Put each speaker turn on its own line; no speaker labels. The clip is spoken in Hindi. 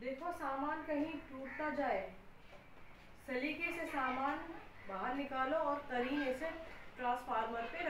देखो, सामान कहीं टूटता जाए, सलीके से सामान बाहर निकालो और तरीने से ट्रांसफार्मर पे रख